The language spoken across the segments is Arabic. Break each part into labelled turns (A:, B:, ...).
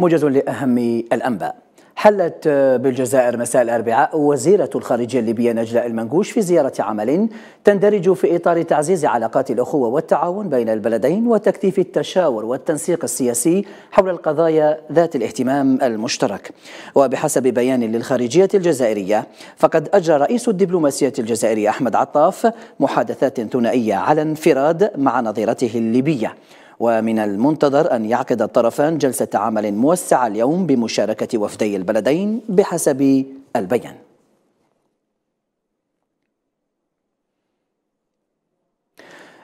A: موجز لأهم الأنباء. حلت بالجزائر مساء الأربعاء وزيرة الخارجية الليبية نجلاء المنقوش في زيارة عمل تندرج في إطار تعزيز علاقات الأخوة والتعاون بين البلدين وتكثيف التشاور والتنسيق السياسي حول القضايا ذات الاهتمام المشترك. وبحسب بيان للخارجية الجزائرية فقد أجرى رئيس الدبلوماسية الجزائرية أحمد عطاف محادثات ثنائية على انفراد مع نظيرته الليبية. ومن المنتظر أن يعقد الطرفان جلسة عمل موسعة اليوم بمشاركة وفدي البلدين بحسب البيان.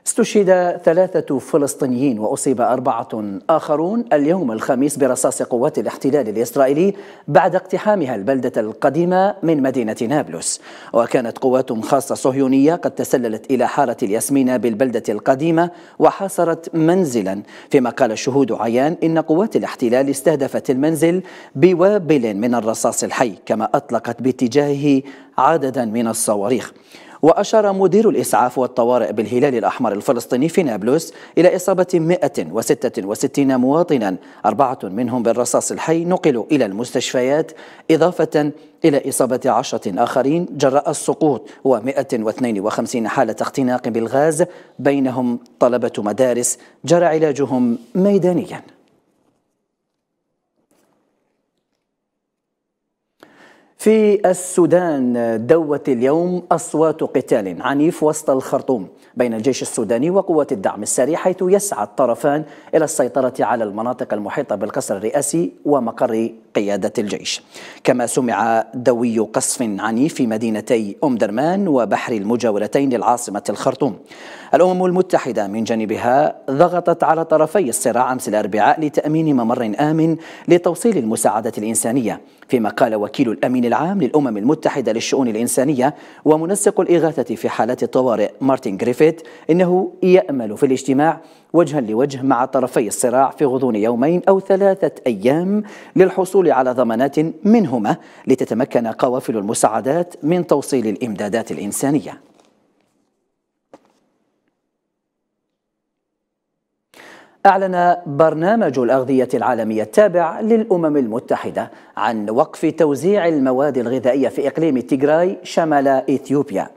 A: استشهد ثلاثة فلسطينيين وأصيب أربعة آخرون اليوم الخميس برصاص قوات الاحتلال الإسرائيلي بعد اقتحامها البلدة القديمة من مدينة نابلس. وكانت قوات خاصة صهيونية قد تسللت إلى حارة الياسمين بالبلدة القديمة وحاصرت منزلا. فيما قال الشهود عيان إن قوات الاحتلال استهدفت المنزل بوابل من الرصاص الحي كما أطلقت باتجاهه عددا من الصواريخ. وأشار مدير الإسعاف والطوارئ بالهلال الأحمر الفلسطيني في نابلس إلى إصابة 166 مواطنا أربعة منهم بالرصاص الحي نقلوا إلى المستشفيات إضافة إلى إصابة عشرة آخرين جراء السقوط و152 حالة اختناق بالغاز بينهم طلبة مدارس جرى علاجهم ميدانياً. في السودان دوت اليوم أصوات قتال عنيف وسط الخرطوم بين الجيش السوداني وقوات الدعم السريع حيث يسعى الطرفان إلى السيطرة على المناطق المحيطة بالقصر الرئاسي ومقر قيادة الجيش. كما سمع دوي قصف عنيف في مدينتي أم درمان وبحر المجاورتين للعاصمة الخرطوم. الأمم المتحدة من جانبها ضغطت على طرفي الصراع أمس الأربعاء لتأمين ممر آمن لتوصيل المساعدات الإنسانية. فيما قال وكيل الأمين العام للأمم المتحدة للشؤون الإنسانية ومنسق الإغاثة في حالات الطوارئ مارتن جريفيث إنه يأمل في الاجتماع وجها لوجه مع طرفي الصراع في غضون يومين أو ثلاثة أيام للحصول على ضمانات منهما لتتمكن قوافل المساعدات من توصيل الإمدادات الإنسانية. أعلن برنامج الأغذية العالمية التابع للأمم المتحدة عن وقف توزيع المواد الغذائية في إقليم تيغراي شمال إثيوبيا.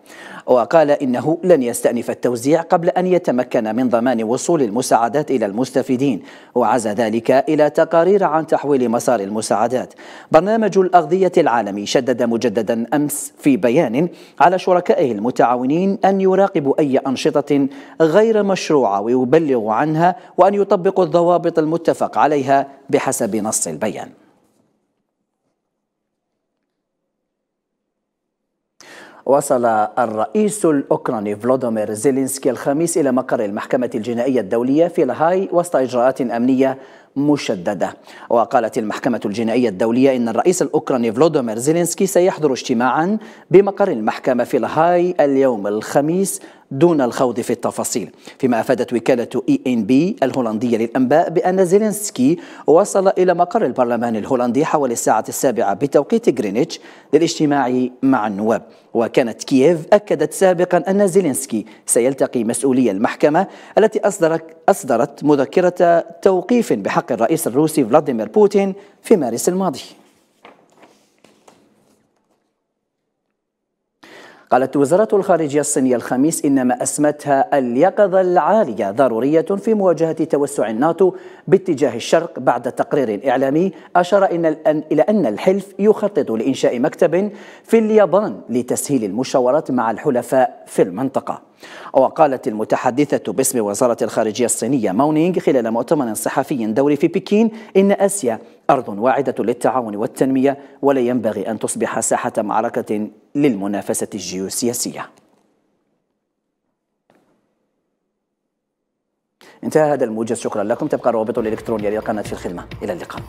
A: وقال إنه لن يستأنف التوزيع قبل أن يتمكن من ضمان وصول المساعدات إلى المستفيدين وعزى ذلك إلى تقارير عن تحويل مسار المساعدات. برنامج الأغذية العالمي شدد مجددا أمس في بيان على شركائه المتعاونين أن يراقبوا أي أنشطة غير مشروعة ويبلغوا عنها وأن يطبقوا الضوابط المتفق عليها بحسب نص البيان. وصل الرئيس الأوكراني فولوديمير زيلينسكي الخميس إلى مقر المحكمة الجنائية الدولية في لاهاي وسط إجراءات أمنية مشددة. وقالت المحكمة الجنائية الدولية إن الرئيس الأوكراني فولوديمير زيلينسكي سيحضر اجتماعا بمقر المحكمة في لاهاي اليوم الخميس دون الخوض في التفاصيل. فيما أفادت وكالة ANP الهولندية للأنباء بأن زيلينسكي وصل إلى مقر البرلمان الهولندي حوالي الساعة السابعة بتوقيت غرينتش للاجتماع مع النواب. وكانت كييف أكدت سابقا أن زيلينسكي سيلتقي مسؤولي المحكمة التي أصدرت, أصدرت مذكرة توقيف بحق الرئيس الروسي فلاديمير بوتين في مارس الماضي. قالت وزارة الخارجية الصينية الخميس إن ما أسمتها اليقظة العالية ضرورية في مواجهة توسع الناتو باتجاه الشرق بعد تقرير إعلامي أشار إن إلى أن الحلف يخطط لإنشاء مكتب في اليابان لتسهيل المشاورات مع الحلفاء في المنطقة. وقالت المتحدثة باسم وزارة الخارجية الصينية مونينغ خلال مؤتمر صحفي دوري في بكين إن آسيا أرض واعدة للتعاون والتنمية ولا ينبغي أن تصبح ساحة معركة للمنافسة الجيوسياسية. انتهى هذا الموجز. شكرا لكم. تبقى الروابط الإلكترونية للقناة في الخدمة. إلى اللقاء.